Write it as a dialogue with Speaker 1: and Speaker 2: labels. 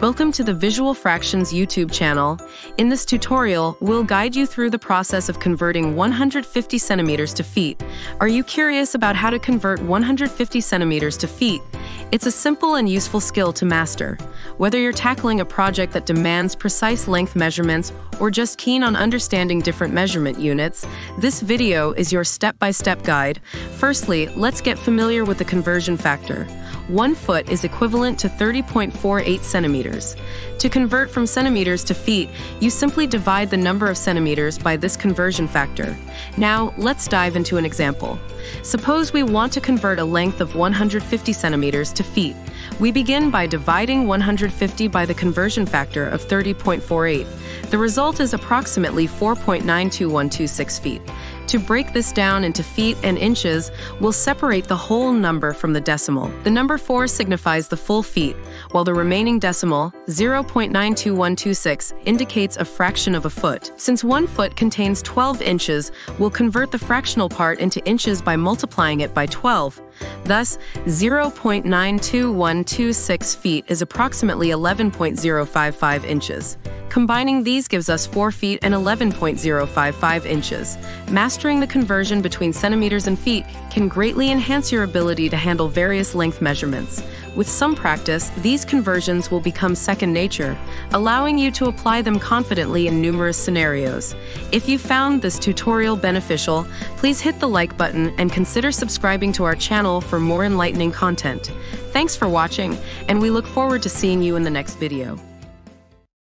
Speaker 1: Welcome to the Visual Fractions YouTube channel. In this tutorial, we'll guide you through the process of converting 150 centimeters to feet. Are you curious about how to convert 150 centimeters to feet? It's a simple and useful skill to master. Whether you're tackling a project that demands precise length measurements or just keen on understanding different measurement units, this video is your step-by-step guide. Firstly, let's get familiar with the conversion factor. One foot is equivalent to 30.48 centimeters. To convert from centimeters to feet, you simply divide the number of centimeters by this conversion factor. Now, let's dive into an example. Suppose we want to convert a length of 150 centimeters to feet. We begin by dividing 150 by the conversion factor of 30.48. The result is approximately 4.92126 feet. To break this down into feet and inches, we'll separate the whole number from the decimal. The number 4 signifies the full feet, while the remaining decimal, 0.92126, indicates a fraction of a foot. Since one foot contains 12 inches, we'll convert the fractional part into inches by multiplying it by 12. Thus, 0.92126 feet is approximately 11.055 inches. Combining these gives us 4 feet and 11.055 inches. Mastering the conversion between centimeters and feet can greatly enhance your ability to handle various length measurements. With some practice, these conversions will become second nature, allowing you to apply them confidently in numerous scenarios. If you found this tutorial beneficial, please hit the like button and consider subscribing to our channel for more enlightening content. Thanks for watching, and we look forward to seeing you in the next video.